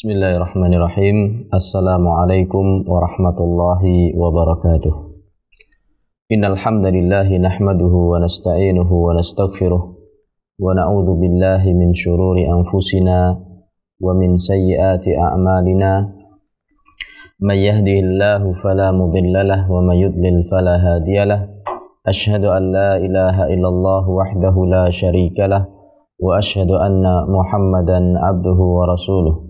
Bismillahirrahmanirrahim. Assalamualaikum warahmatullahi wabarakatuh. Innal hamdalillah nahmaduhu wa nasta'inuhu wa nastaghfiruh wa na'udzu billahi min shururi anfusina wa min sayyiati a'malina. May yahdihillahu fala mudilla lahu wa may yudlil fala hadiyalah. Ashhadu an la ilaha illallah wahdahu la syarika lah wa ashhadu anna Muhammadan abduhu wa rasuluh.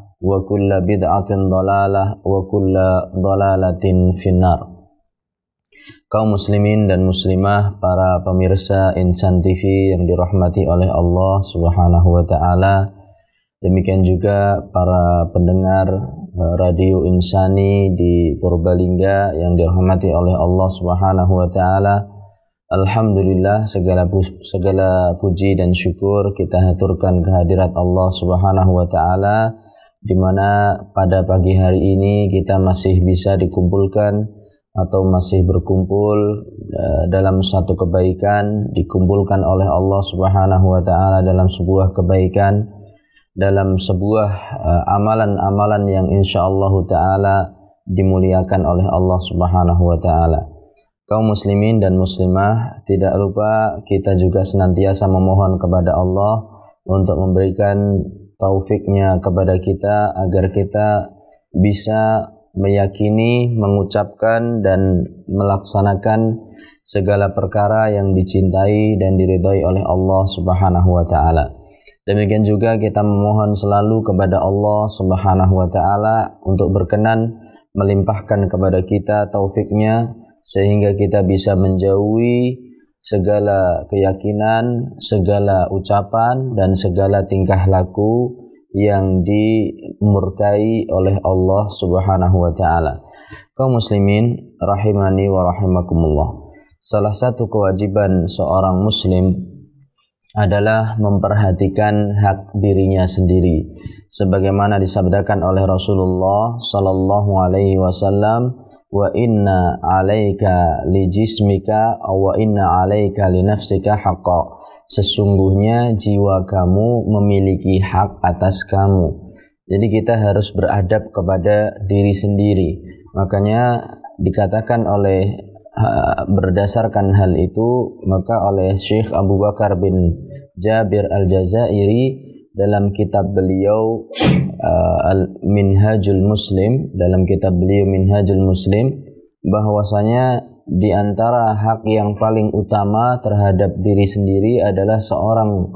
wa kulla bid'atin dalalah wa kulla dalalatin finnar. Kaum muslimin dan muslimah para pemirsa Insan TV yang dirahmati oleh Allah Subhanahu wa taala. Demikian juga para pendengar eh, radio Insani di Purbalingga yang dirahmati oleh Allah Subhanahu wa taala. Alhamdulillah segala pu segala puji dan syukur kita haturkan kehadirat Allah Subhanahu wa taala di mana pada pagi hari ini kita masih bisa dikumpulkan atau masih berkumpul uh, dalam satu kebaikan dikumpulkan oleh Allah Subhanahu wa taala dalam sebuah kebaikan dalam sebuah uh, amalan-amalan yang insyaallah taala dimuliakan oleh Allah Subhanahu wa taala. Kaum muslimin dan muslimah tidak lupa kita juga senantiasa memohon kepada Allah untuk memberikan taufiknya kepada kita agar kita bisa meyakini, mengucapkan dan melaksanakan segala perkara yang dicintai dan diridhai oleh Allah Subhanahu wa taala. Demikian juga kita memohon selalu kepada Allah Subhanahu wa taala untuk berkenan melimpahkan kepada kita taufiknya sehingga kita bisa menjauhi segala keyakinan, segala ucapan dan segala tingkah laku yang dimurkai oleh Allah Subhanahu wa taala. Kaum muslimin rahimani wa rahimakumullah. Salah satu kewajiban seorang muslim adalah memperhatikan hak dirinya sendiri sebagaimana disabdakan oleh Rasulullah sallallahu alaihi wasallam wa inna alaika li jismika wa inna alaika li nafsika haqqa. Sesungguhnya jiwa kamu memiliki hak atas kamu. Jadi kita harus beradab kepada diri sendiri. Makanya dikatakan oleh berdasarkan hal itu maka oleh Syekh Abu Bakar bin Jabir Al-Jazairi dalam kitab beliau uh, Al-Minhajul Muslim dalam kitab beliau Minhajul Muslim bahwasanya di antara hak yang paling utama terhadap diri sendiri adalah seorang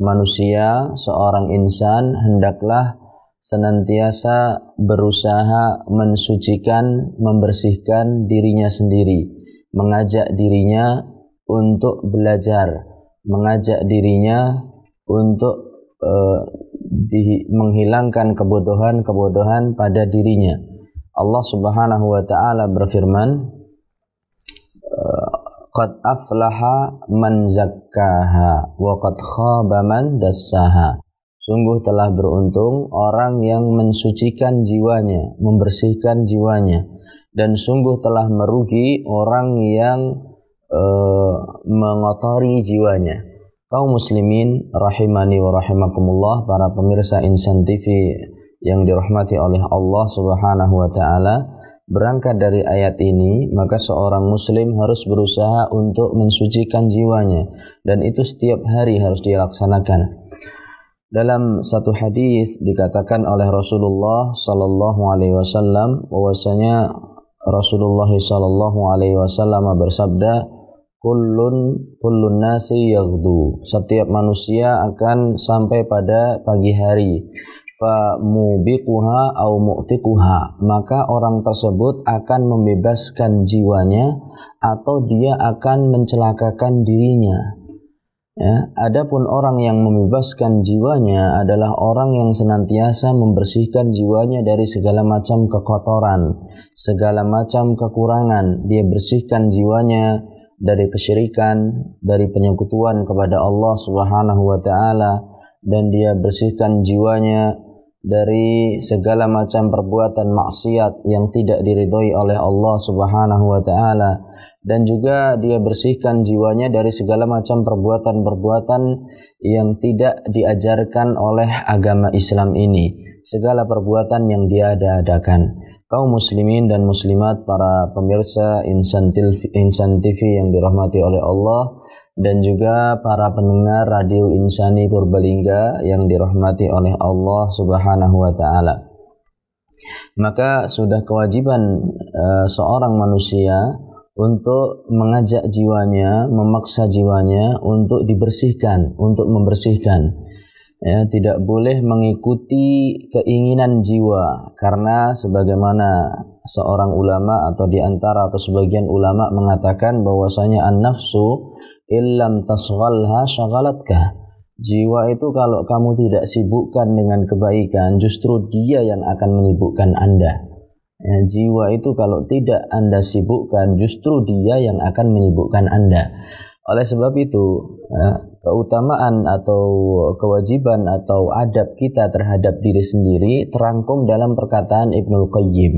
manusia, seorang insan hendaklah senantiasa berusaha mensucikan, membersihkan dirinya sendiri, mengajak dirinya untuk belajar, mengajak dirinya untuk uh, di, menghilangkan kebodohan-kebodohan pada dirinya. Allah Subhanahu wa taala berfirman, eh, "Qad aflaha man zakkaha wa qad khaba man dassaha." Sungguh telah beruntung orang yang mensucikan jiwanya, membersihkan jiwanya, dan sungguh telah merugi orang yang uh, mengotori jiwanya kaum muslimin rahimani wa rahimakumullah para pemirsa Insan TV yang dirahmati oleh Allah Subhanahu wa taala berangkat dari ayat ini maka seorang muslim harus berusaha untuk mensucikan jiwanya dan itu setiap hari harus dilaksanakan. Dalam satu hadis dikatakan oleh Rasulullah sallallahu alaihi wasallam bahwasanya Rasulullah sallallahu alaihi wasallam bersabda kullun kullun nasi yaghdu. Setiap manusia akan sampai pada pagi hari. Fa mubiquha au mu'tiquha maka orang tersebut akan membebaskan jiwanya atau dia akan mencelakakan dirinya. Ya, adapun orang yang membebaskan jiwanya adalah orang yang senantiasa membersihkan jiwanya dari segala macam kekotoran, segala macam kekurangan. Dia bersihkan jiwanya dari kesyirikan, dari penyekutuan kepada Allah Subhanahu wa taala dan dia bersihkan jiwanya dari segala macam perbuatan maksiat yang tidak diridhoi oleh Allah Subhanahu wa taala dan juga dia bersihkan jiwanya dari segala macam perbuatan-perbuatan yang tidak diajarkan oleh agama Islam ini segala perbuatan yang dia adakan kaum muslimin dan muslimat para pemirsa insan TV, yang dirahmati oleh Allah dan juga para pendengar radio Insani Purbalingga yang dirahmati oleh Allah Subhanahu wa taala maka sudah kewajiban uh, seorang manusia untuk mengajak jiwanya, memaksa jiwanya untuk dibersihkan, untuk membersihkan. Ya, tidak boleh mengikuti keinginan jiwa karena sebagaimana seorang ulama atau di antara atau sebagian ulama mengatakan bahwasanya an-nafsu illam tasghalha syagalatka. Jiwa itu kalau kamu tidak sibukkan dengan kebaikan, justru dia yang akan menyibukkan Anda. Ya, jiwa itu kalau tidak Anda sibukkan, justru dia yang akan menyibukkan Anda. Oleh sebab itu, ya, keutamaan atau kewajiban atau adab kita terhadap diri sendiri terangkum dalam perkataan Ibnul Qayyim.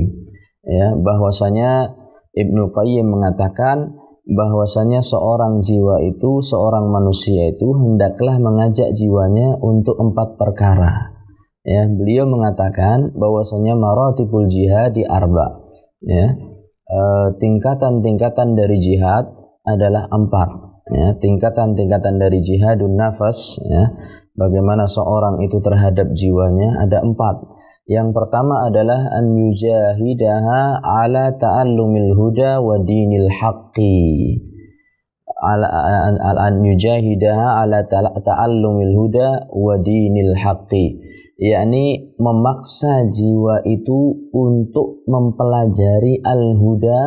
Ya, bahwasanya Ibnul Qayyim mengatakan bahwasanya seorang jiwa itu, seorang manusia itu hendaklah mengajak jiwanya untuk empat perkara. Ya beliau mengatakan bahwasanya maratibul jihad di arba. Ya e, tingkatan-tingkatan dari jihad adalah empat ya tingkatan-tingkatan dari jihadun nafas ya. Bagaimana seorang itu terhadap jiwanya? Ada empat. Yang pertama adalah an yujahidaha ala ta'allumil huda wa dinil haqqi. Ala an yujahidaha ala ta'allumil huda wa dinil haqqi. Yakni memaksa jiwa itu untuk mempelajari al-huda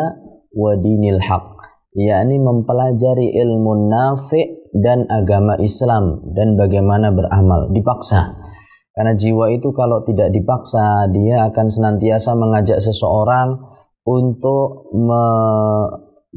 wa dinil haq yakni mempelajari ilmu nafi dan agama Islam dan bagaimana beramal dipaksa karena jiwa itu kalau tidak dipaksa dia akan senantiasa mengajak seseorang untuk me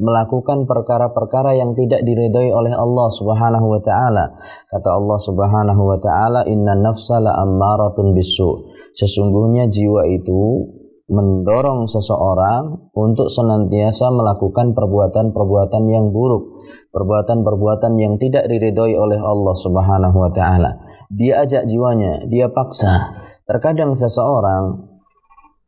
melakukan perkara-perkara yang tidak diridhai oleh Allah Subhanahu wa taala. Kata Allah Subhanahu wa taala, "Inna nafsa la ammaratun bisu." Sesungguhnya jiwa itu mendorong seseorang untuk senantiasa melakukan perbuatan-perbuatan yang buruk, perbuatan-perbuatan yang tidak diridhoi oleh Allah Subhanahu wa taala. Dia ajak jiwanya, dia paksa. Terkadang seseorang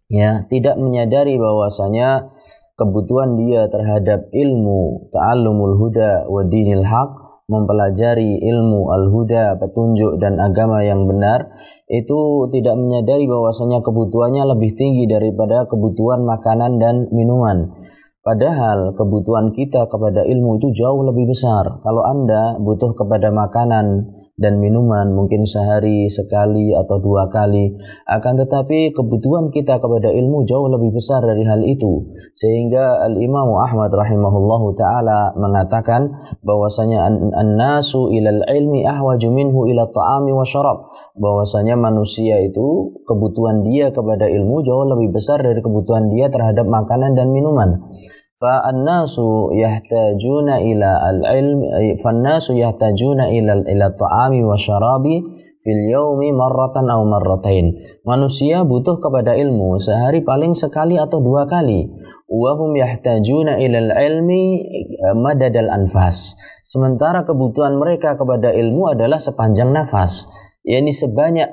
ya tidak menyadari bahwasanya kebutuhan dia terhadap ilmu ta'allumul huda wa dinil haq mempelajari ilmu al-huda petunjuk dan agama yang benar itu tidak menyadari bahwasanya kebutuhannya lebih tinggi daripada kebutuhan makanan dan minuman. Padahal kebutuhan kita kepada ilmu itu jauh lebih besar. Kalau Anda butuh kepada makanan dan minuman mungkin sehari sekali atau dua kali. Akan tetapi kebutuhan kita kepada ilmu jauh lebih besar dari hal itu. Sehingga Al Imam Ahmad rahimahullahu taala mengatakan bahwasanya an-nasu ilal ilmi ahwaju minhu ila ta'ami wa syarab. Bahwasanya manusia itu kebutuhan dia kepada ilmu jauh lebih besar dari kebutuhan dia terhadap makanan dan minuman فالناس يحتاجون إلى العلم فالناس يحتاجون إلى إلى الطعام والشراب fil yaumi marratan aw marratain. Manusia butuh kepada ilmu sehari paling sekali atau dua kali. Wa hum yahtajuna ilal ilmi madadal anfas. Sementara kebutuhan mereka kepada ilmu adalah sepanjang nafas. yakni sebanyak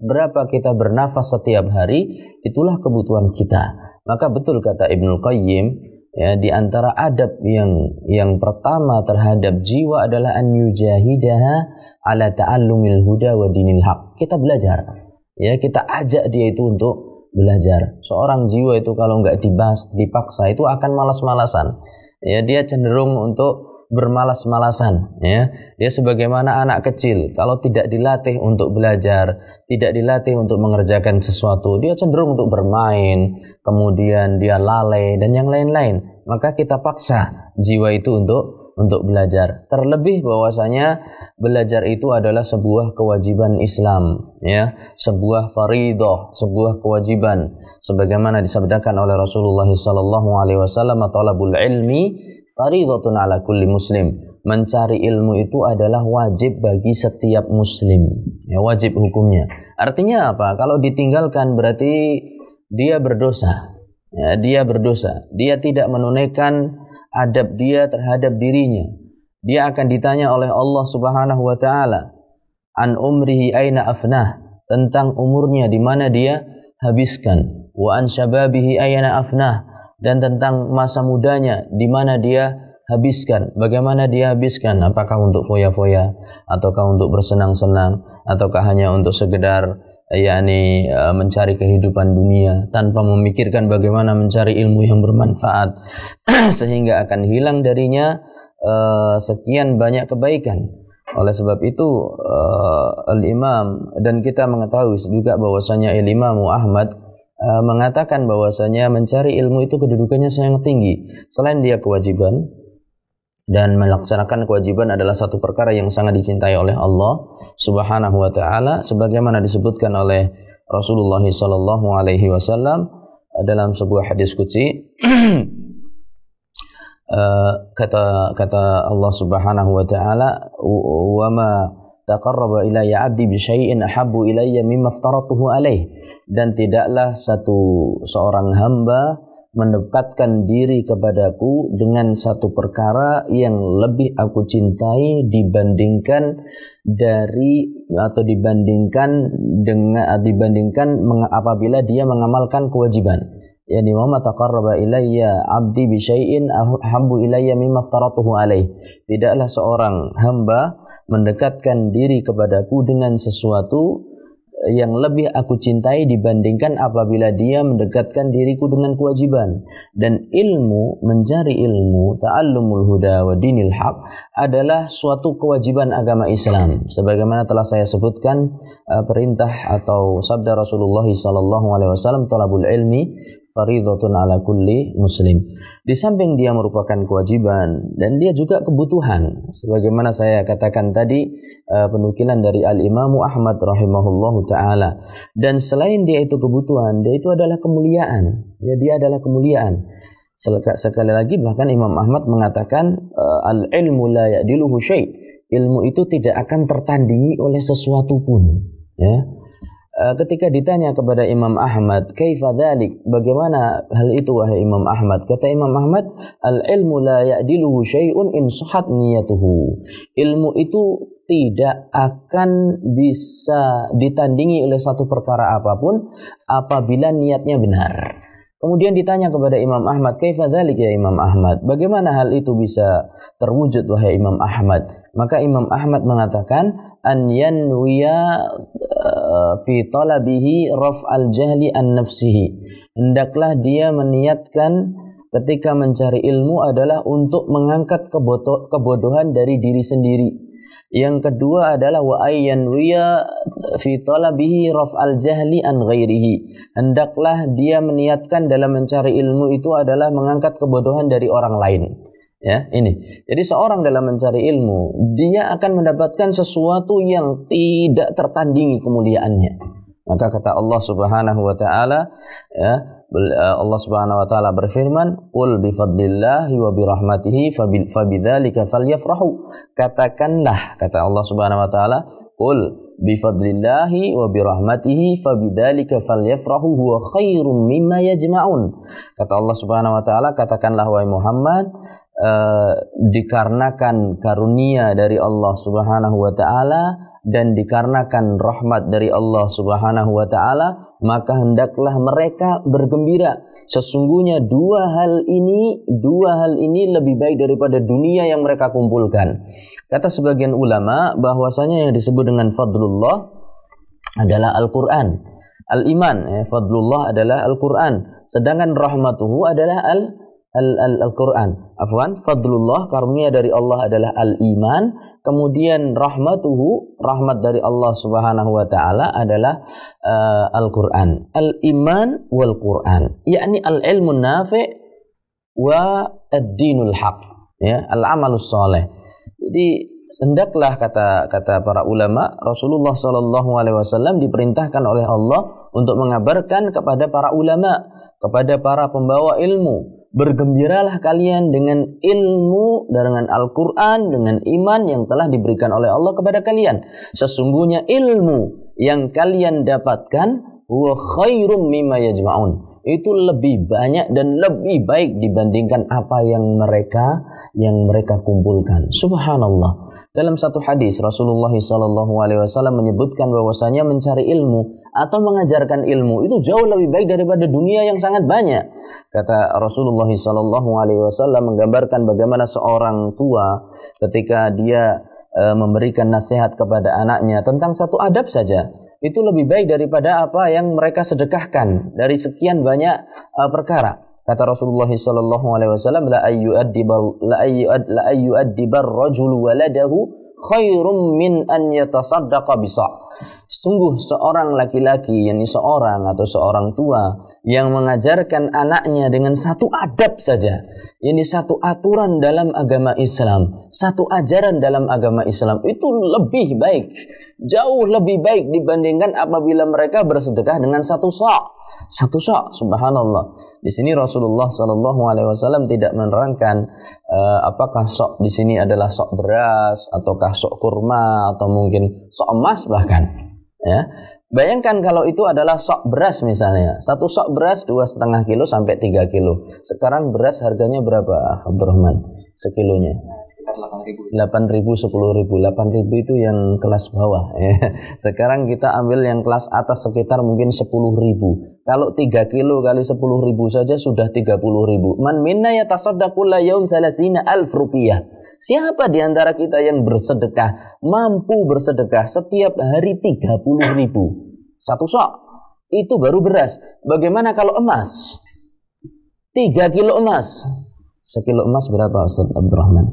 berapa kita bernafas setiap hari, itulah kebutuhan kita. Maka betul kata Ibnu Qayyim, Ya, di antara adab yang yang pertama terhadap jiwa adalah an yujahidaha ala ta'allumil huda wa dinil haq. Kita belajar. Ya, kita ajak dia itu untuk belajar. Seorang jiwa itu kalau nggak dibahas, dipaksa itu akan malas-malasan. Ya, dia cenderung untuk bermalas-malasan ya. Dia sebagaimana anak kecil kalau tidak dilatih untuk belajar tidak dilatih untuk mengerjakan sesuatu dia cenderung untuk bermain kemudian dia lalai dan yang lain-lain. Maka kita paksa jiwa itu untuk untuk belajar. Terlebih bahwasanya belajar itu adalah sebuah kewajiban Islam ya. Sebuah faridah sebuah kewajiban. Sebagaimana disabdakan oleh Rasulullah sallallahu alaihi wasallam talabul ilmi Faridatun ala kulli muslim. Mencari ilmu itu adalah wajib bagi setiap muslim. Ya, wajib hukumnya. Artinya apa? Kalau ditinggalkan berarti dia berdosa. Ya, dia berdosa. Dia tidak menunaikan adab dia terhadap dirinya. Dia akan ditanya oleh Allah Subhanahu wa taala an umrihi aina afnah tentang umurnya di mana dia habiskan wa an syababihi aina afnah dan tentang masa mudanya di mana dia habiskan, bagaimana dia habiskan, apakah untuk foya-foya? Ataukah untuk bersenang-senang? Ataukah hanya untuk sekedar yakni uh, mencari kehidupan dunia? Tanpa memikirkan bagaimana mencari ilmu yang bermanfaat. Sehingga akan hilang darinya uh, sekian banyak kebaikan. Oleh sebab itu uh, al-Imam dan kita mengetahui juga bahwasanya al-Imam Ahmad Eh, mengatakan bahwasanya mencari ilmu itu kedudukannya sangat tinggi. Selain dia kewajiban dan melaksanakan kewajiban adalah satu perkara yang sangat dicintai oleh Allah Subhanahu wa taala sebagaimana disebutkan oleh Rasulullah sallallahu alaihi wasallam dalam sebuah hadis qudsi uh, kata kata Allah Subhanahu wa taala wa ma taqarraba ilayya 'abdi bi syai'in ahabbu ilayya mimma aftaratuhu alaih. Dan tidaklah satu seorang hamba mendekatkan diri kepadaku dengan satu perkara yang lebih aku cintai dibandingkan dari atau dibandingkan dengan dibandingkan apabila dia mengamalkan kewajiban. Yani wa taqarraba ilayya 'abdi bi syai'in ahabbu ilayya mimma aftaratuhu alaih. Tidaklah seorang hamba mendekatkan diri kepadaku dengan sesuatu yang lebih aku cintai dibandingkan apabila dia mendekatkan diriku dengan kewajiban. Dan ilmu mencari ilmu ta'allumul huda wa dinil haq adalah suatu kewajiban agama Islam. Sebagaimana telah saya sebutkan uh, perintah atau sabda Rasulullah sallallahu alaihi wasallam talabul ilmi faridatun ala kulli muslim. Di samping dia merupakan kewajiban dan dia juga kebutuhan. Sebagaimana saya katakan tadi uh, penukilan dari Al-Imamu Ahmad rahimahullahu taala. Dan selain dia itu kebutuhan, dia itu adalah kemuliaan. Ya dia adalah kemuliaan. Sekali lagi bahkan Imam Ahmad mengatakan uh, al-ilmu la ya'diluhu syai'. Ilmu itu tidak akan tertandingi oleh sesuatu pun. Ya Eh, ketika ditanya kepada Imam Ahmad, "Kaifa dzalik?" Bagaimana hal itu wahai Imam Ahmad? Kata Imam Ahmad, "Al-ilmu la ya'diluhu syai'un in sahat niyatuhu." Ilmu itu tidak akan bisa ditandingi oleh satu perkara apa pun apabila niatnya benar. Kemudian ditanya kepada Imam Ahmad, "Kaifa dzalik ya Imam Ahmad?" Bagaimana hal itu bisa terwujud wahai Imam Ahmad? Maka Imam Ahmad mengatakan, an yanwiya uh, fi talabihi al jahli an nafsihi. Hendaklah dia meniatkan ketika mencari ilmu adalah untuk mengangkat kebodohan dari diri sendiri. Yang kedua adalah wa ayyanwiya fi talabihi al jahli an ghairihi. Hendaklah dia meniatkan dalam mencari ilmu itu adalah mengangkat kebodohan dari orang lain ya ini. Jadi seorang dalam mencari ilmu dia akan mendapatkan sesuatu yang tidak tertandingi kemuliaannya. Maka kata Allah Subhanahu wa taala ya eh, Allah Subhanahu wa taala berfirman qul bi fadlillahi wa bi rahmatihi fabidzalika falyafrahu. Katakanlah kata Allah Subhanahu wa taala qul bi fadlillahi wa bi rahmatihi fabidzalika falyafrahu huwa khairum mimma yajma'un. Kata Allah Subhanahu wa taala katakanlah wahai Muhammad uh, dikarenakan karunia dari Allah Subhanahu wa taala dan dikarenakan rahmat dari Allah Subhanahu wa taala maka hendaklah mereka bergembira. Sesungguhnya dua hal ini dua hal ini lebih baik daripada dunia yang mereka kumpulkan. Kata sebagian ulama bahwasanya yang disebut dengan fadlullah adalah Al-Qur'an. Al-iman ya, fadlullah adalah Al-Qur'an. Sedangkan rahmatuhu adalah al al-Qur'an. Afwan fadlullah karunia dari Allah adalah al-iman. Kemudian rahmatuhu rahmat dari Allah Subhanahu wa taala adalah uh, Al-Qur'an. Al-iman wal Qur'an. Yakni al-ilmu nafi' wa ad-dinul haq. Ya al-amalus saleh. Jadi hendaklah kata kata para ulama Rasulullah Shallallahu alaihi wasallam diperintahkan oleh Allah untuk mengabarkan kepada para ulama kepada para pembawa ilmu Bergembiralah kalian dengan ilmu dengan Al-Quran, dengan iman yang telah diberikan oleh Allah kepada kalian. Sesungguhnya ilmu yang kalian dapatkan huwa khairum mimma yajma'un. Itu lebih banyak dan lebih baik dibandingkan apa yang mereka yang mereka kumpulkan. Subhanallah. Dalam satu hadis Rasulullah SAW menyebutkan bahwasanya mencari ilmu atau mengajarkan ilmu itu jauh lebih baik daripada dunia yang sangat banyak. Kata Rasulullah SAW menggambarkan bagaimana seorang tua ketika dia e, memberikan nasihat kepada anaknya tentang satu adab saja itu lebih baik daripada apa yang mereka sedekahkan dari sekian banyak e, perkara. Kata Rasulullah sallallahu alaihi wasallam la ayyu addibar la ayyu la ayyu addibar rajul waladahu khairum min an yatasaddaqa bisa. Sungguh seorang laki-laki, yakni seorang atau seorang tua yang mengajarkan anaknya dengan satu adab saja, ini satu aturan dalam agama Islam, satu ajaran dalam agama Islam itu lebih baik, jauh lebih baik dibandingkan apabila mereka bersedekah dengan satu sok satu sok subhanallah di sini Rasulullah Shallallahu Alaihi Wasallam tidak menerangkan uh, apakah sok di sini adalah sok beras ataukah sok kurma atau mungkin sok emas bahkan ya Bayangkan kalau itu adalah sok beras misalnya, satu sok beras dua setengah kilo sampai tiga kilo. Sekarang beras harganya berapa, Abdurrahman? Sekilonya? Sekitar delapan ribu. Delapan ribu, sepuluh ribu. Delapan ribu itu yang kelas bawah. Ya. Sekarang kita ambil yang kelas atas sekitar mungkin sepuluh ribu. Kalau tiga kilo kali sepuluh ribu saja sudah tiga puluh ribu. Man minna ya tasodakulla yaum salasina alf rupiah. Siapa di antara kita yang bersedekah, mampu bersedekah setiap hari 30 ribu? Satu sok. Itu baru beras. Bagaimana kalau emas? 3 kilo emas. Sekilo emas berapa Ustaz Abdurrahman?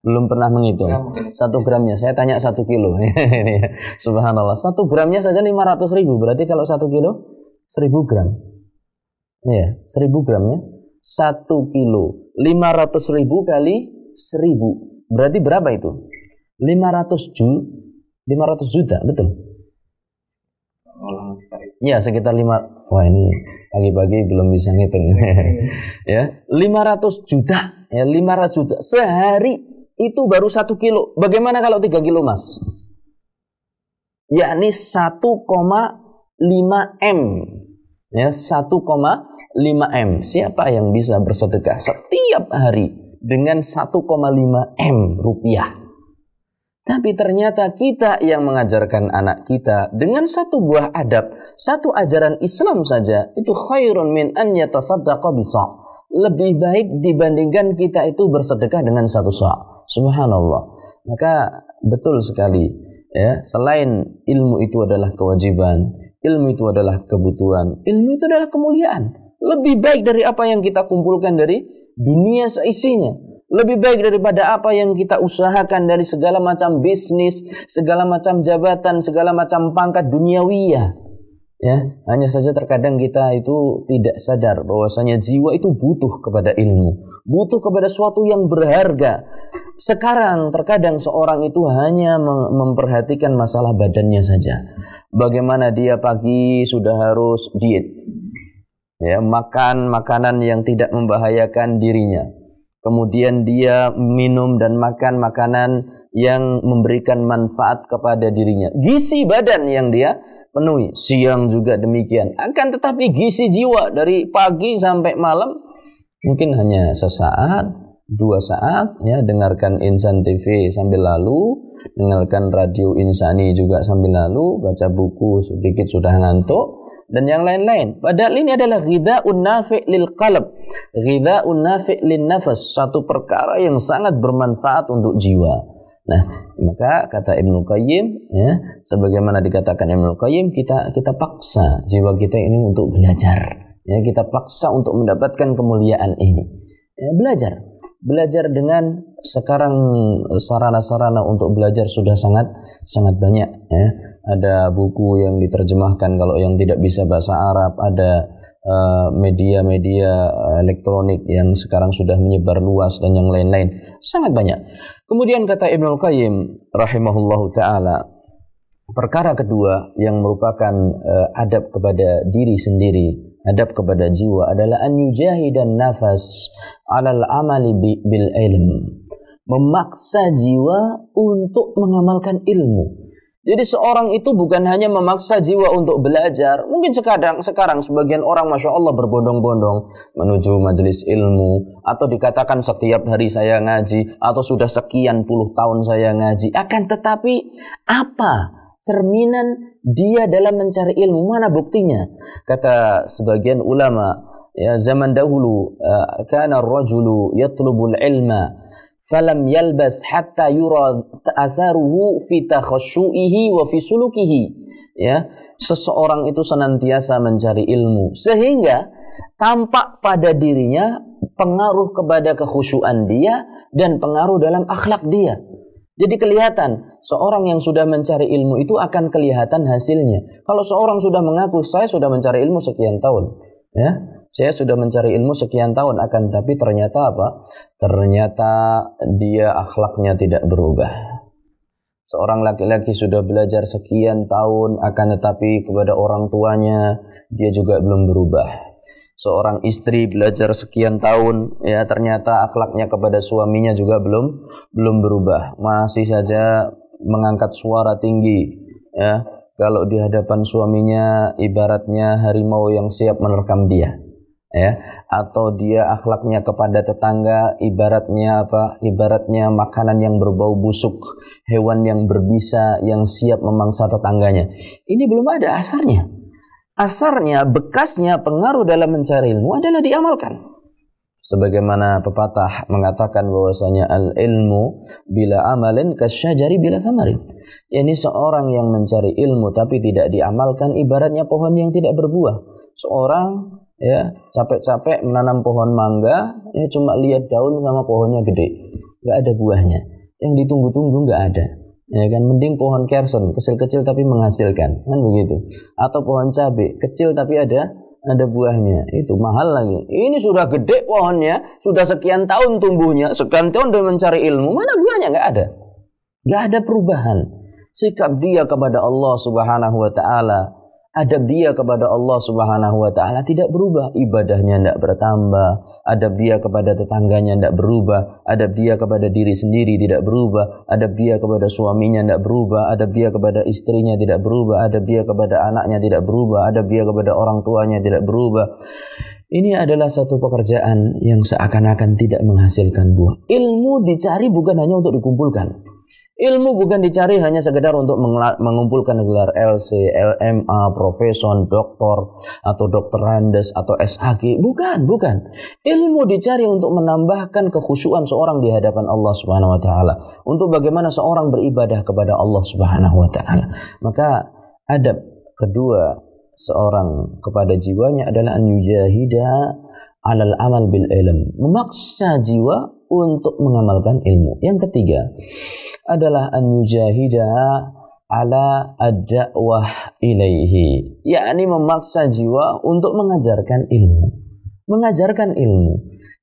Belum pernah menghitung. Satu gramnya. Saya tanya satu kilo. Subhanallah. Satu gramnya saja 500 ribu. Berarti kalau satu kilo? 1000 gram. Iya, 1000 gramnya. Satu kilo. 500 ribu kali seribu. Berarti berapa itu? 500 juta, 500 juta, betul? Ya, sekitar 5 Wah, ini pagi-pagi belum bisa ngitung. ya, 500 juta, ya 500 juta sehari itu baru satu kilo. Bagaimana kalau 3 kilo, Mas? Yakni 1,5 M. Ya, 1,5 M. Siapa yang bisa bersedekah setiap hari dengan 1,5 M rupiah. Tapi ternyata kita yang mengajarkan anak kita dengan satu buah adab, satu ajaran Islam saja, itu khairun min an yatasaddaqa bisa. Lebih baik dibandingkan kita itu bersedekah dengan satu sa'. Subhanallah. Maka betul sekali ya, selain ilmu itu adalah kewajiban, ilmu itu adalah kebutuhan, ilmu itu adalah kemuliaan. Lebih baik dari apa yang kita kumpulkan dari dunia seisinya. Lebih baik daripada apa yang kita usahakan dari segala macam bisnis, segala macam jabatan, segala macam pangkat duniawiyah. Ya, hanya saja terkadang kita itu tidak sadar bahwasanya jiwa itu butuh kepada ilmu, butuh kepada suatu yang berharga. Sekarang terkadang seorang itu hanya memperhatikan masalah badannya saja. Bagaimana dia pagi sudah harus diet, ya makan makanan yang tidak membahayakan dirinya kemudian dia minum dan makan makanan yang memberikan manfaat kepada dirinya. Gizi badan yang dia penuhi. Siang juga demikian. Akan tetapi gizi jiwa dari pagi sampai malam mungkin hanya sesaat dua saat ya dengarkan insan TV sambil lalu dengarkan radio insani juga sambil lalu, baca buku sedikit sudah ngantuk, dan yang lain-lain. Padahal ini adalah ghidha'un nafi' lil qalb. Ghidha'un nafi' lin nafas, satu perkara yang sangat bermanfaat untuk jiwa. Nah, maka kata Ibnu Qayyim ya, sebagaimana dikatakan Ibnu Qayyim, kita kita paksa jiwa kita ini untuk belajar. Ya, kita paksa untuk mendapatkan kemuliaan ini. Ya, belajar belajar dengan sekarang sarana-sarana untuk belajar sudah sangat sangat banyak ya. Ada buku yang diterjemahkan kalau yang tidak bisa bahasa Arab, ada eh, media-media uh, elektronik yang sekarang sudah menyebar luas dan yang lain-lain. Sangat banyak. Kemudian kata Ibnu Qayyim rahimahullahu taala, perkara kedua yang merupakan uh, adab kepada diri sendiri adab kepada jiwa adalah an yujahidan nafas alal amali bil ilm. Memaksa jiwa untuk mengamalkan ilmu. Jadi seorang itu bukan hanya memaksa jiwa untuk belajar. Mungkin sekarang sekarang sebagian orang masya Allah berbondong-bondong menuju majelis ilmu atau dikatakan setiap hari saya ngaji atau sudah sekian puluh tahun saya ngaji. Akan tetapi apa cerminan dia dalam mencari ilmu mana buktinya kata sebagian ulama ya zaman dahulu uh, kana ar-rajulu yatlubul ilma falam yalbas hatta yura atharuhu fi takhashu'ihi wa fi sulukihi. Ya seseorang itu senantiasa mencari ilmu. Sehingga tampak pada dirinya pengaruh kepada kekhusyuan dia dan pengaruh dalam akhlak dia. Jadi kelihatan seorang yang sudah mencari ilmu itu akan kelihatan hasilnya. Kalau seorang sudah mengaku saya sudah mencari ilmu sekian tahun, ya, saya sudah mencari ilmu sekian tahun akan tapi ternyata apa? Ternyata dia akhlaknya tidak berubah. Seorang laki-laki sudah belajar sekian tahun akan tetapi kepada orang tuanya dia juga belum berubah seorang istri belajar sekian tahun ya ternyata akhlaknya kepada suaminya juga belum belum berubah masih saja mengangkat suara tinggi ya kalau di hadapan suaminya ibaratnya harimau yang siap menerkam dia ya atau dia akhlaknya kepada tetangga ibaratnya apa ibaratnya makanan yang berbau busuk hewan yang berbisa yang siap memangsa tetangganya ini belum ada asarnya asarnya, bekasnya, pengaruh dalam mencari ilmu adalah diamalkan. Sebagaimana pepatah mengatakan bahwasanya al-ilmu bila amalin kasyajari bila thamarin. Yani seorang yang mencari ilmu tapi tidak diamalkan ibaratnya pohon yang tidak berbuah. Seorang ya capek-capek menanam pohon mangga, ya cuma lihat daun sama pohonnya gede, nggak ada buahnya. Yang ditunggu-tunggu nggak ada. Ya kan mending pohon kersen kecil-kecil tapi menghasilkan. Kan begitu. Atau pohon cabai kecil tapi ada ada buahnya. Itu mahal lagi. Ini sudah gede pohonnya sudah sekian tahun tumbuhnya sekian tahun dia mencari ilmu mana buahnya? Nggak ada. Nggak ada perubahan. Sikap dia kepada Allah Subhanahu wa taala adab dia kepada Allah Subhanahu wa taala tidak berubah, ibadahnya tidak bertambah, adab dia kepada tetangganya tidak berubah, adab dia kepada diri sendiri tidak berubah, adab dia kepada suaminya tidak berubah, adab dia kepada istrinya tidak berubah, adab dia kepada anaknya tidak berubah, adab dia kepada orang tuanya tidak berubah. Ini adalah satu pekerjaan yang seakan-akan tidak menghasilkan buah. Ilmu dicari bukan hanya untuk dikumpulkan. Ilmu bukan dicari hanya sekedar untuk mengumpulkan gelar LC, LMA, profesor, doktor, atau dokter Randes, atau SHG. Bukan, bukan. Ilmu dicari untuk menambahkan kekhusyuan seorang di hadapan Allah Subhanahu wa taala. Untuk bagaimana seorang beribadah kepada Allah Subhanahu wa taala. Maka adab kedua seorang kepada jiwanya adalah an yujahida alal amal bil ilm. Memaksa jiwa untuk mengamalkan ilmu. Yang ketiga adalah an yujahida ala ad-da'wah ilaihi, yakni memaksa jiwa untuk mengajarkan ilmu. Mengajarkan ilmu.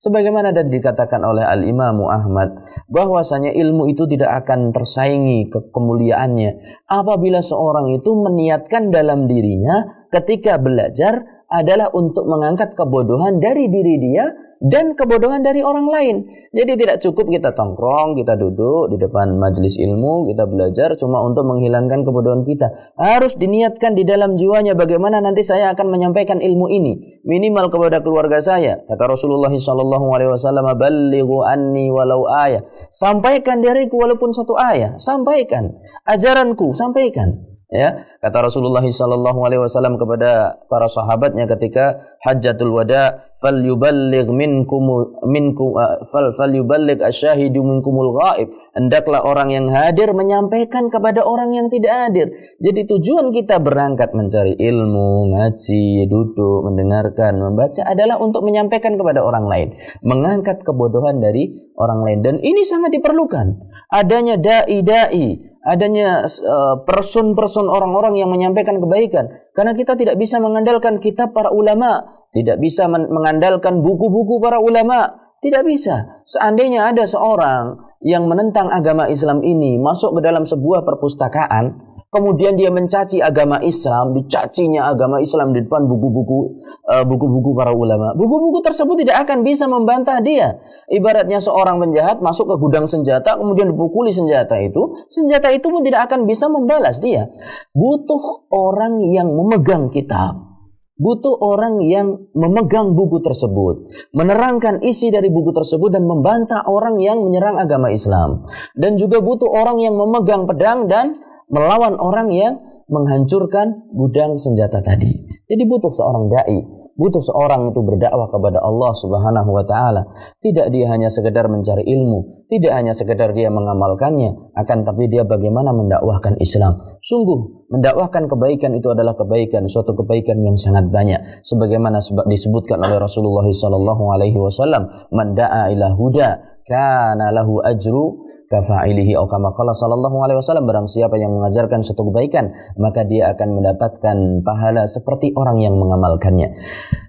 Sebagaimana dan dikatakan oleh Al-Imam Ahmad bahwasanya ilmu itu tidak akan tersaingi ke kemuliaannya apabila seorang itu meniatkan dalam dirinya ketika belajar adalah untuk mengangkat kebodohan dari diri dia dan kebodohan dari orang lain. Jadi tidak cukup kita tongkrong, kita duduk di depan majelis ilmu, kita belajar cuma untuk menghilangkan kebodohan kita. Harus diniatkan di dalam jiwanya bagaimana nanti saya akan menyampaikan ilmu ini minimal kepada keluarga saya. Kata Rasulullah sallallahu alaihi wasallam, "Ballighu anni walau ayah." Sampaikan dariku walaupun satu ayat, sampaikan ajaranku, sampaikan ya kata Rasulullah sallallahu alaihi wasallam kepada para sahabatnya ketika hajjatul wada falyuballigh minkum minkum uh, fal falyuballigh asyahidu minkumul ghaib. Hendaklah orang yang hadir menyampaikan kepada orang yang tidak hadir. Jadi tujuan kita berangkat mencari ilmu ngaji duduk mendengarkan membaca adalah untuk menyampaikan kepada orang lain. Mengangkat kebodohan dari orang lain. Dan ini sangat diperlukan. Adanya dai dai adanya uh, person-person orang-orang yang menyampaikan kebaikan. Karena kita tidak bisa mengandalkan kitab para ulama. Tidak bisa mengandalkan buku-buku para ulama. Tidak bisa. Seandainya ada seorang yang menentang agama Islam ini masuk ke dalam sebuah perpustakaan kemudian dia mencaci agama Islam, dicacinya agama Islam di depan buku-buku uh, buku-buku para ulama. Buku-buku tersebut tidak akan bisa membantah dia. Ibaratnya seorang penjahat masuk ke gudang senjata kemudian dipukuli senjata itu, senjata itu pun tidak akan bisa membalas dia. Butuh orang yang memegang kitab. Butuh orang yang memegang buku tersebut, menerangkan isi dari buku tersebut dan membantah orang yang menyerang agama Islam. Dan juga butuh orang yang memegang pedang dan melawan orang yang menghancurkan gudang senjata tadi. Jadi butuh seorang dai, butuh seorang itu berdakwah kepada Allah Subhanahu wa taala. Tidak dia hanya sekedar mencari ilmu, tidak hanya sekedar dia mengamalkannya, akan tapi dia bagaimana mendakwahkan Islam. Sungguh mendakwahkan kebaikan itu adalah kebaikan, suatu kebaikan yang sangat banyak. Sebagaimana disebutkan oleh Rasulullah sallallahu alaihi wasallam, "Man da'a ila huda kana lahu ajru kafa'ilihi atau kama qala sallallahu alaihi wasallam. Barang siapa yang mengajarkan suatu kebaikan maka dia akan mendapatkan pahala seperti orang yang mengamalkannya.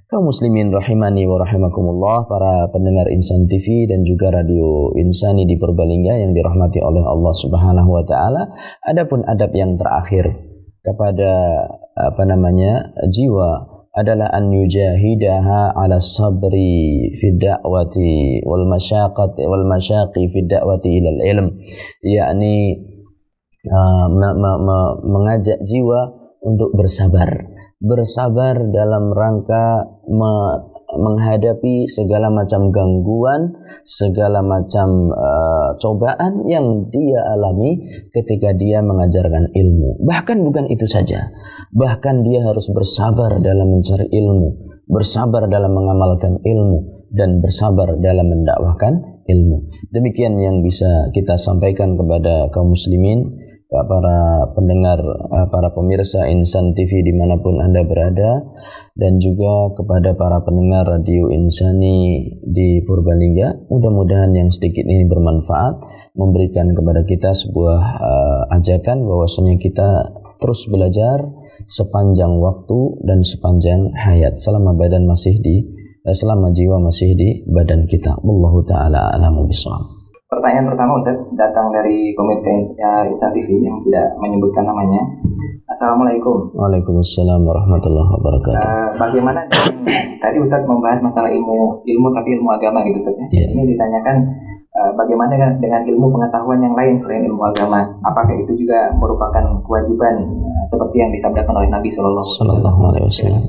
Kaum muslimin rahimani wa rahimakumullah para pendengar Insan TV dan juga radio Insani di Purbalingga yang dirahmati oleh Allah Subhanahu wa taala adapun adab yang terakhir kepada apa namanya jiwa adalah an yujahidaha ala sabri fi da'wati wal masyaqati wal masyaqi fi da'wati ila ilm. Yakni uh, mengajak jiwa untuk bersabar. Bersabar dalam rangka me menghadapi segala macam gangguan, segala macam uh, cobaan yang dia alami ketika dia mengajarkan ilmu. Bahkan bukan itu saja, bahkan dia harus bersabar dalam mencari ilmu, bersabar dalam mengamalkan ilmu, dan bersabar dalam mendakwahkan ilmu. Demikian yang bisa kita sampaikan kepada kaum muslimin para pendengar, eh, para pemirsa Insan TV di mana pun Anda berada dan juga kepada para pendengar Radio Insani di Purbalingga. Mudah-mudahan yang sedikit ini bermanfaat, memberikan kepada kita sebuah uh, ajakan bahwasanya kita terus belajar sepanjang waktu dan sepanjang hayat selama badan masih di eh, selama jiwa masih di badan kita. Wallahu taala alamu bisawab. Pertanyaan pertama Ustaz datang dari pemirsa ya, Insan TV yang tidak menyebutkan namanya. Assalamualaikum. Waalaikumsalam warahmatullahi wabarakatuh. Uh, bagaimana tadi Ustaz membahas masalah ilmu ilmu tapi ilmu agama gitu Ustaz ya. Yeah. Ini ditanyakan uh, bagaimana dengan, ilmu pengetahuan yang lain selain ilmu agama? Apakah itu juga merupakan kewajiban uh, seperti yang disabdakan oleh Nabi Shallallahu Alaihi Wasallam?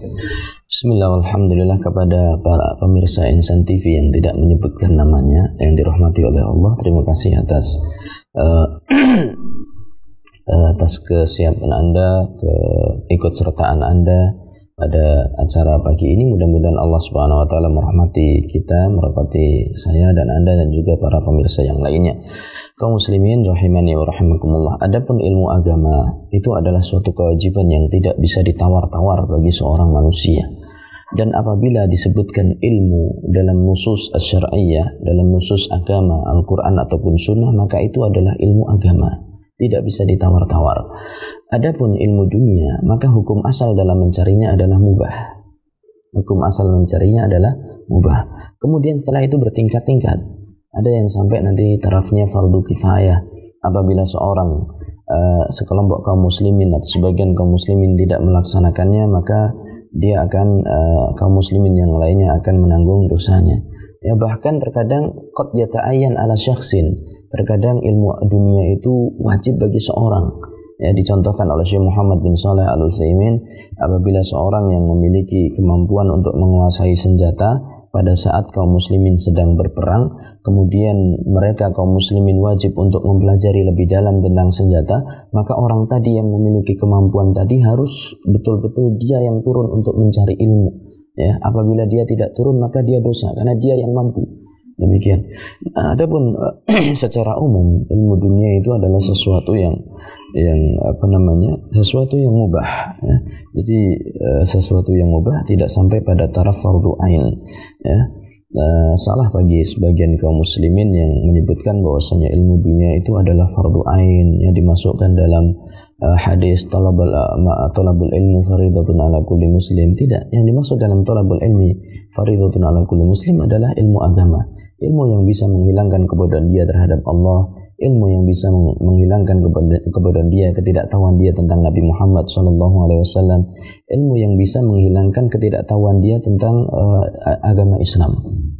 Bismillah, Alhamdulillah kepada para pemirsa Insan TV yang tidak menyebutkan namanya, yang dirahmati oleh Allah. Terima kasih atas uh, atas kesiapan Anda, keikutsertaan Anda pada acara pagi ini. Mudah-mudahan Allah Subhanahu wa taala merahmati kita, merahmati saya dan Anda dan juga para pemirsa yang lainnya kaum muslimin rahimani wa rahimakumullah. Adapun ilmu agama itu adalah suatu kewajiban yang tidak bisa ditawar-tawar bagi seorang manusia. Dan apabila disebutkan ilmu dalam nusus asyariyah, dalam nusus agama, Al-Quran ataupun sunnah, maka itu adalah ilmu agama. Tidak bisa ditawar-tawar. Adapun ilmu dunia, maka hukum asal dalam mencarinya adalah mubah. Hukum asal mencarinya adalah mubah. Kemudian setelah itu bertingkat-tingkat ada yang sampai nanti tarafnya fardu kifayah apabila seorang uh, sekelompok kaum muslimin atau sebagian kaum muslimin tidak melaksanakannya maka dia akan uh, kaum muslimin yang lainnya akan menanggung dosanya Ya bahkan terkadang qad yata'ayyan ala syakhsin. Terkadang ilmu dunia itu wajib bagi seorang. Ya dicontohkan oleh Syekh Muhammad bin Saleh Al Utsaimin apabila seorang yang memiliki kemampuan untuk menguasai senjata pada saat kaum muslimin sedang berperang, kemudian mereka kaum muslimin wajib untuk mempelajari lebih dalam tentang senjata, maka orang tadi yang memiliki kemampuan tadi harus betul-betul dia yang turun untuk mencari ilmu. Ya, apabila dia tidak turun maka dia dosa karena dia yang mampu. Demikian. Nah, adapun secara umum ilmu dunia itu adalah sesuatu yang yang apa namanya sesuatu yang mubah ya. jadi uh, sesuatu yang mubah tidak sampai pada taraf fardu ain ya uh, salah bagi sebagian kaum muslimin yang menyebutkan bahwasanya ilmu dunia itu adalah fardu ain yang dimasukkan dalam hadis talabul uh, talabul ilmu faridatun ala kulli muslim. Tidak. Yang dimaksud dalam talabul ilmi faridatun ala kulli muslim adalah ilmu agama. Ilmu yang bisa menghilangkan kebodohan dia terhadap Allah ilmu yang bisa menghilangkan kebodohan dia, ketidaktahuan dia tentang Nabi Muhammad SAW, ilmu yang bisa menghilangkan ketidaktahuan dia tentang uh, agama Islam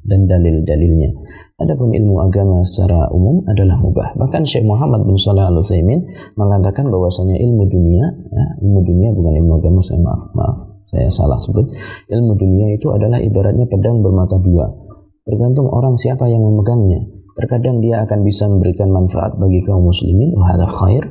dan dalil-dalilnya. Adapun ilmu agama secara umum adalah mubah. Bahkan Syekh Muhammad bin Saleh Al Utsaimin mengatakan bahwasanya ilmu dunia, ya, ilmu dunia bukan ilmu agama, saya maaf, maaf, saya salah sebut. Ilmu dunia itu adalah ibaratnya pedang bermata dua. Tergantung orang siapa yang memegangnya Terkadang dia akan bisa memberikan manfaat bagi kaum muslimin, wahada khair,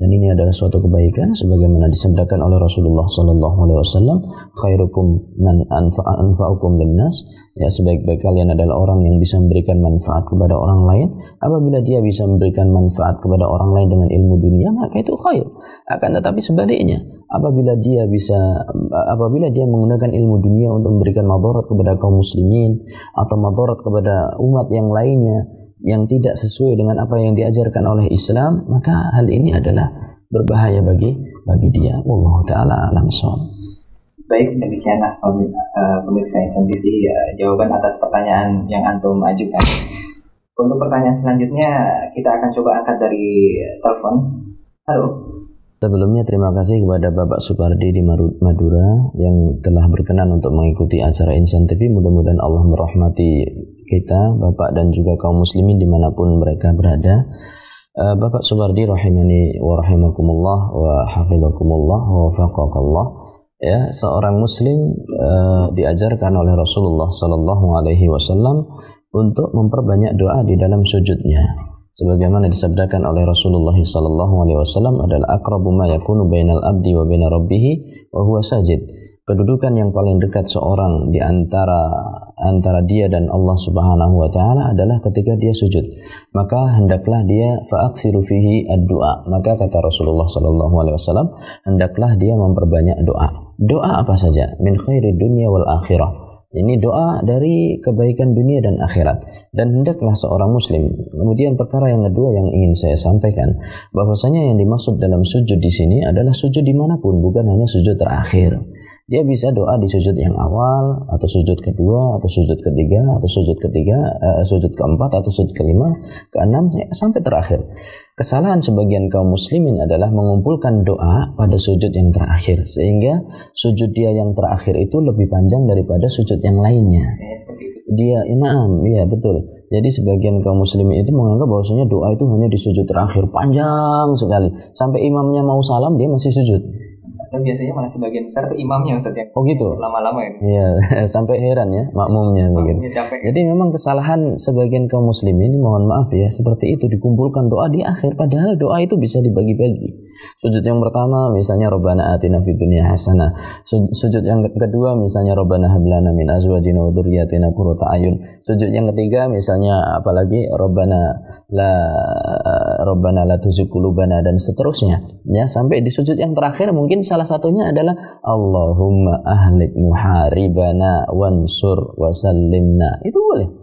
dan ini adalah suatu kebaikan sebagaimana disabdakan oleh Rasulullah sallallahu alaihi wasallam. Khairukum man anfa'ukum linnas. Ya sebaik-baik kalian adalah orang yang bisa memberikan manfaat kepada orang lain. Apabila dia bisa memberikan manfaat kepada orang lain dengan ilmu dunia maka itu khair. Akan tetapi sebaliknya apabila dia bisa apabila dia menggunakan ilmu dunia untuk memberikan madarat kepada kaum muslimin atau madarat kepada umat yang lainnya yang tidak sesuai dengan apa yang diajarkan oleh Islam, maka hal ini adalah berbahaya bagi bagi dia. Allah taala alam. Baik, demikianlah eh, pemirsa Insan TV ya, jawaban atas pertanyaan yang antum ajukan. Untuk pertanyaan selanjutnya kita akan coba angkat dari telepon. Halo. Sebelumnya terima kasih kepada Bapak Supardi di Madura yang telah berkenan untuk mengikuti acara Insan TV. Mudah-mudahan Allah merahmati kita, Bapak dan juga kaum muslimin di mana pun mereka berada. Uh, Bapak Subardi rahimani wa rahimakumullah wa hafizakumullah wa faqakallah. Ya, seorang muslim uh, diajarkan oleh Rasulullah sallallahu alaihi wasallam untuk memperbanyak doa di dalam sujudnya. Sebagaimana disabdakan oleh Rasulullah sallallahu alaihi wasallam adalah aqrabu ma yakunu bainal abdi wa baina rabbih wa huwa sajid kedudukan yang paling dekat seorang di antara antara dia dan Allah Subhanahu wa taala adalah ketika dia sujud. Maka hendaklah dia fa'aksiru fihi ad-du'a. Maka kata Rasulullah sallallahu alaihi wasallam, hendaklah dia memperbanyak doa. Doa apa saja? Min khairi dunya wal akhirah. Ini doa dari kebaikan dunia dan akhirat. Dan hendaklah seorang muslim. Kemudian perkara yang kedua yang ingin saya sampaikan. bahwasanya yang dimaksud dalam sujud di sini adalah sujud di mana pun. Bukan hanya sujud terakhir dia bisa doa di sujud yang awal atau sujud kedua atau sujud ketiga atau sujud ketiga uh, sujud keempat atau sujud kelima keenam sampai terakhir. Kesalahan sebagian kaum muslimin adalah mengumpulkan doa pada sujud yang terakhir sehingga sujud dia yang terakhir itu lebih panjang daripada sujud yang lainnya. Dia imam iya betul. Jadi sebagian kaum muslimin itu menganggap bahwasanya doa itu hanya di sujud terakhir panjang sekali. Sampai imamnya mau salam dia masih sujud atau biasanya malah sebagian besar itu imamnya Ustaz yang oh gitu? Lama-lama ya. Iya sampai heran ya makmumnya mungkin jadi memang kesalahan sebagian kaum muslimin mohon maaf ya seperti itu dikumpulkan doa di akhir. Padahal doa itu bisa dibagi-bagi. Sujud yang pertama misalnya robbana atina fid dunya hasanah sujud yang kedua misalnya robbana hablana min azwajina wa dzurriyyatina qurrata ayun. Sujud yang ketiga misalnya apalagi robbana la robbana la tuzigh dan seterusnya ya sampai di sujud yang terakhir mungkin salah satunya adalah Allahumma ahlik muharibana wansur wasallimna. Itu boleh.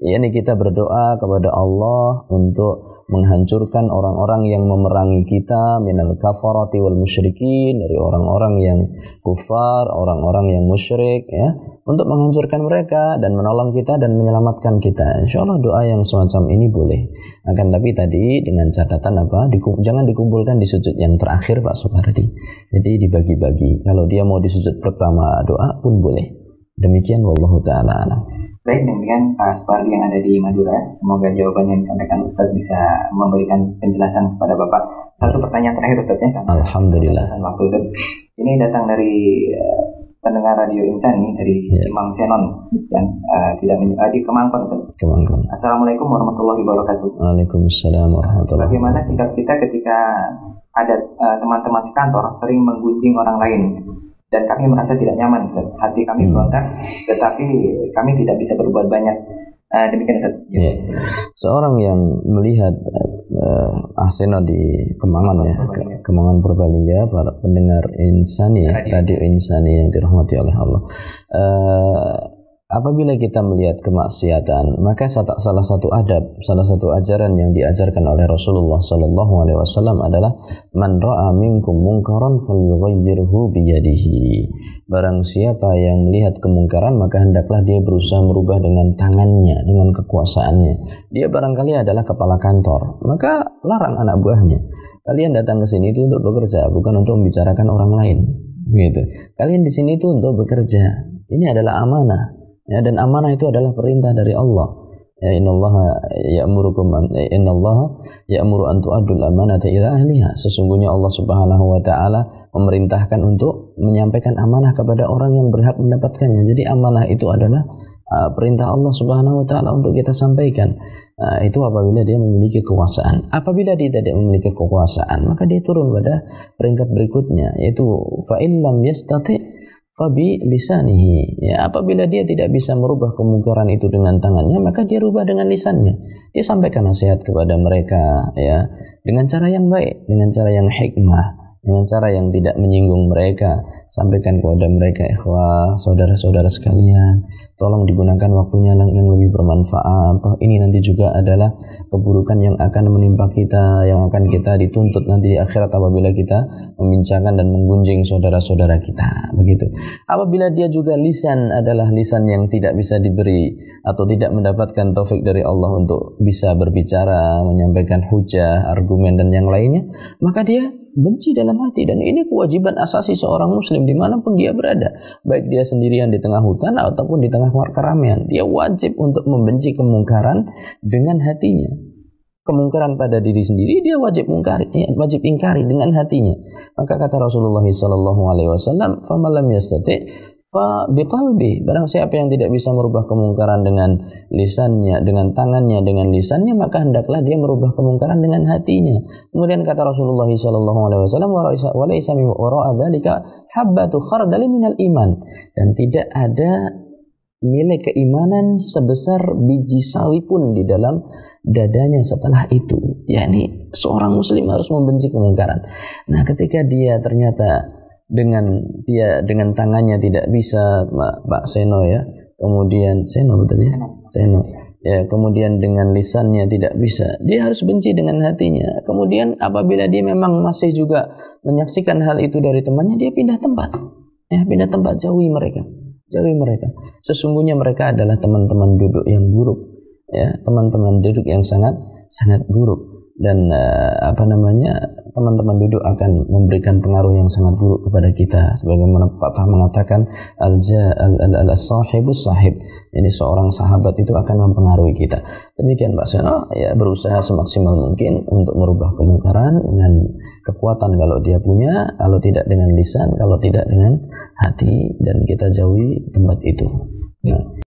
Yani kita berdoa kepada Allah untuk menghancurkan orang-orang yang memerangi kita minal kafarati wal musyrikin dari orang-orang yang kufar, orang-orang yang musyrik ya untuk menghancurkan mereka dan menolong kita dan menyelamatkan kita. Insya Allah doa yang semacam ini boleh. Akan tapi tadi dengan catatan apa? Dikum, jangan dikumpulkan di sujud yang terakhir Pak Supardi. Jadi dibagi-bagi. Kalau dia mau di sujud pertama doa pun boleh. Demikian wallahu taala alam. Baik, demikian Pak Supardi yang ada di Madura. Semoga jawaban yang disampaikan Ustadz bisa memberikan penjelasan kepada Bapak. Satu pertanyaan terakhir Ustadz ya. Alhamdulillah. Waktu Ustadz. Ini datang dari uh, pendengar radio Insani dari yeah. Imam Senon yang uh, tidak uh, di Kemangkon Ustaz. Kemangkon. Assalamualaikum warahmatullahi wabarakatuh. Waalaikumsalam warahmatullahi Bagaimana sikap kita ketika ada teman-teman uh, sekantor sering menggunjing orang lain dan kami merasa tidak nyaman Ustaz. Hati kami hmm. berontak, tetapi kami tidak bisa berbuat banyak. Uh, demikian Ustaz. Ya. Seorang yang melihat uh, Aseno di Kemangan ya, Ke, Kemangan Purbalingga, para pendengar Insani, Radio, Radio Insani yang dirahmati oleh Allah. Uh, Apabila kita melihat kemaksiatan, maka salah satu adab, salah satu ajaran yang diajarkan oleh Rasulullah Sallallahu Alaihi Wasallam adalah man ra'a minkum mungkaran falyughayyirhu biyadihi. Barang siapa yang melihat kemungkaran, maka hendaklah dia berusaha merubah dengan tangannya, dengan kekuasaannya. Dia barangkali adalah kepala kantor, maka larang anak buahnya. Kalian datang ke sini itu untuk bekerja, bukan untuk membicarakan orang lain. Gitu. Kalian di sini itu untuk bekerja. Ini adalah amanah ya dan amanah itu adalah perintah dari Allah. Ya innallaha ya'murukum an innallaha ya'muru an tu'addul amanata ila ahliha. Sesungguhnya Allah Subhanahu wa taala memerintahkan untuk menyampaikan amanah kepada orang yang berhak mendapatkannya. Jadi amanah itu adalah uh, perintah Allah Subhanahu wa taala untuk kita sampaikan. Uh, itu apabila dia memiliki kekuasaan. Apabila dia tidak memiliki kekuasaan maka dia turun pada peringkat berikutnya yaitu fa illam yastati fabi lisanihi. Ya apabila dia tidak bisa merubah kemungkaran itu dengan tangannya maka dia rubah dengan lisannya. Dia sampaikan nasihat kepada mereka ya dengan cara yang baik dengan cara yang hikmah dengan cara yang tidak menyinggung mereka. Sampaikan kepada mereka ikhwah saudara-saudara sekalian tolong digunakan waktunya yang lebih bermanfaat. Toh ini nanti juga adalah keburukan yang akan menimpa kita yang akan kita dituntut nanti di akhirat apabila kita membincangkan dan menggunjing saudara-saudara kita. Begitu. Apabila dia juga lisan adalah lisan yang tidak bisa diberi atau tidak mendapatkan taufik dari Allah untuk bisa berbicara menyampaikan hujah argumen dan yang lainnya maka dia benci dalam hati. Dan ini kewajiban asasi seorang muslim di mana pun dia berada. Baik dia sendirian di tengah hutan ataupun di tengah keramaian. Dia wajib untuk membenci kemungkaran dengan hatinya. Kemungkaran pada diri sendiri dia wajib mungkari ya, wajib ingkari dengan hatinya. Maka kata Rasulullah sallallahu alaihi wasallam famalam yastati fa biqalbi. Barang siapa yang tidak bisa merubah kemungkaran dengan lisannya dengan tangannya dengan lisannya maka hendaklah dia merubah kemungkaran dengan hatinya. Kemudian kata Rasulullah sallallahu alaihi wasallam wa laisa min wara'a dzalika habbatu khardal minal iman. Dan tidak ada nilai keimanan sebesar biji sawi pun di dalam dadanya setelah itu. Yakni seorang muslim harus membenci kemungkaran. Nah ketika dia ternyata dengan dia dengan tangannya tidak bisa Pak Seno ya. Kemudian Seno betul ya? Seno. Ya kemudian dengan lisannya tidak bisa. Dia harus benci dengan hatinya. Kemudian apabila dia memang masih juga menyaksikan hal itu dari temannya dia pindah tempat. Ya pindah tempat jauhi mereka. Jauhi mereka. Sesungguhnya mereka adalah teman-teman duduk yang buruk. Ya teman-teman duduk yang sangat sangat buruk. Dan uh, apa namanya teman-teman duduk akan memberikan pengaruh yang sangat buruk kepada kita. Sebagaimana Pak mengatakan al al al, al sahibu sahib. Ini seorang sahabat itu akan mempengaruhi kita. Demikian Pak Seno ya berusaha semaksimal mungkin untuk merubah kemungkaran dengan kekuatan kalau dia punya kalau tidak dengan lisan kalau tidak dengan hati dan kita jauhi tempat itu. Nah.